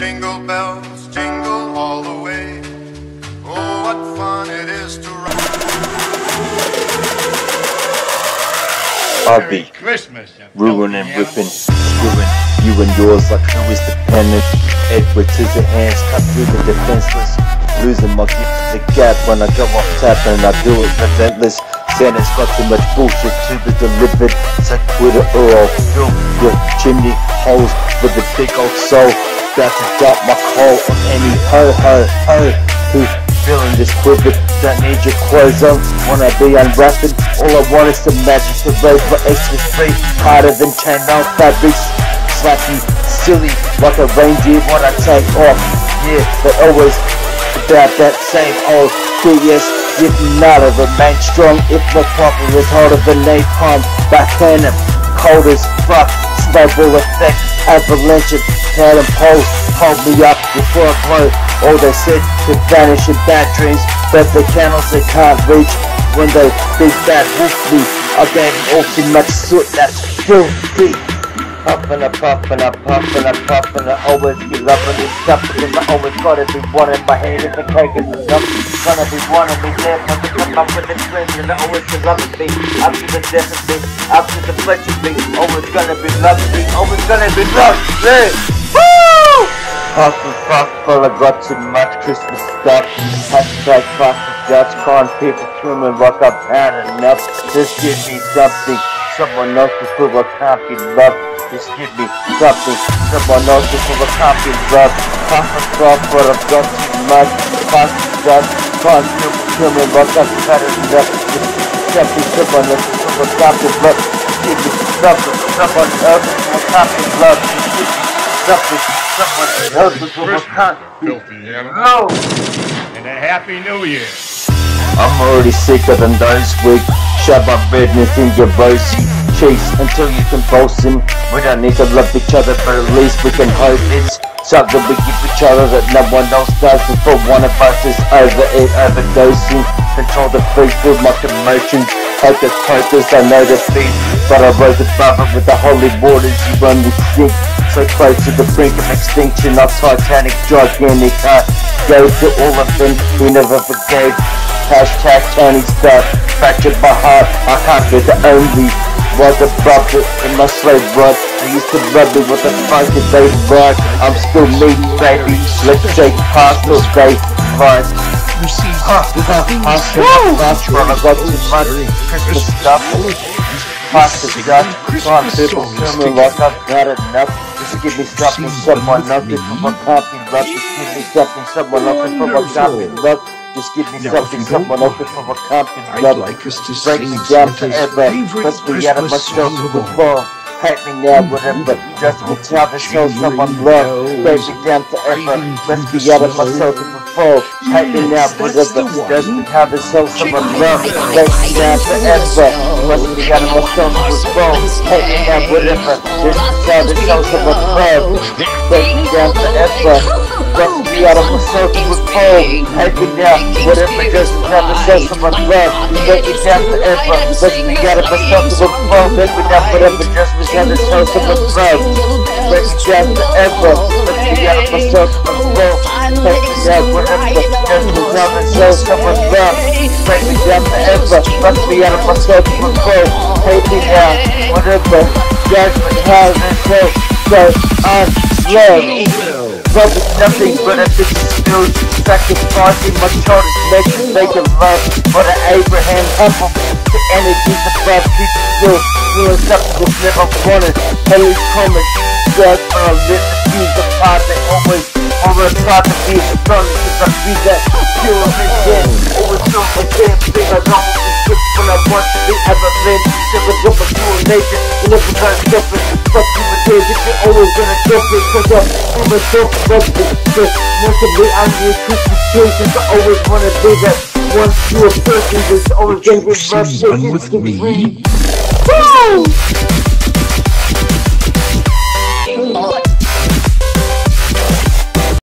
Jingle bells, jingle all the way. Oh, what fun it is to ride. I'll be Christmas. you ruining, ripping, animal. screwing you and yours like who is dependent. Edward Scissorhands cut through the defenseless. Losing my gift to the gap when I go off tap and I do it relentless. Santa's got too much bullshit to be delivered. So quit it or I'll fill your chimney holes with a big old soul. About to drop my coal on any ho ho ho who's feeling this quiver. Don't need your clothes on, wanna be unwrapping. All I want is some magic to road for extra free. Harder than chain on fabrics. Slapping silly like a reindeer when I take off. Yeah, but always about that same old BS. If not, I remain strong. If the proper is harder than napalm. Backhand him, cold as fuck. Snowball effect, avalanche, pad and poles. Hold me up before I blow. All they said to vanish in bad dreams, but the candles they can't reach. When they big bad wolf me, I gave all too much soot. That's filthy. Puffin' a puffin' a puffin' a puffin' a always be loving this stuff because I always gotta be one in my head if the cake is enough. Gonna be one of me there, but to come up with the dreams and I always be loving me. Up to the death of me, up to the flesh of me. Always gonna be loving me, always gonna be loving me. Woo! Puff and puff, but I got too much Christmas stuff. Hashtag the Dutch con people swimming like I've had enough. Just give me something, someone else to prove I can't be loved. Just give me something, someone else I can't be loved. Puff and puff, but I've got too much. Fuck the Dutch con people swimming like I've had enough. Just something, someone else to prove I can't be loved. Just give me something, someone else to prove I can't be. Just give me something, someone else prove I can't Filthy animal. And a happy new year. I'm already sicker than those weak. Shove my redness in your rosy cheeks until you convulsing. We don't need to love each other, but at least we can hope it's something we give each other that no one else does before one of us is over it, overdosing. Control the freak with my commotions. Hocus pocus, I know the feet, but I rose above it with the holy waters. You only sink so close to the brink of extinction. Our Titanic, gigantic heart gave to all of them. We never forgave. Hashtag Tony Stark, fractured my heart. I can't be the only was above it in my slave run. They used to rub me with the fuck did they run. I'm still me, baby. Let's take hostile day. Christ. Hostile, hostile, I got too much Christmas stuff. Hostile stuff. Come people me like I've got enough. Just give me something, someone nothing from a copy. Just give me something, someone nothing from a copy love. Just give me Now, something, if you don't someone mind, from a copy I'd like us to Break sing down Santa's forever. favorite Let's be out of Christmas myself song of with all. fall. Hate me now, whatever. Just me tell the show someone love. Break me down forever. Let's be out of myself with the fall. Hate me now, whatever. Just how the soul someone love. Break me down forever. Let's be out of myself with fall. Hate me now, whatever. Just tell the show someone love. Break me down forever. Let's be out of myself fall. Hate me now, whatever. Just tell the show someone love. Break me down forever. Let's be out of myself fall. Break me down forever. Just the show someone love. Me down forever. Let's be myself fall. Take me down forever. Just me tell the down. Let's be out of myself with fall. Hate me now, whatever. Judgment, how this show. So unloved. Love is nothing but a disappeared Sacrificing my child is nature Making love for the Abraham humble The energies above people still Doing something was never wanted Holy promise Just when I live the views apart They always always try to be the sun Cause I see that pure and dead Always the same thing I don't I want to be ever been Never go for true nature. You never gonna different Fuck you with this if you're always gonna different Cause I'm myself rubber But mostly I'm your Christmas tree Cause I always wanna be that one pure person. That's always my Sing one with me. Woo!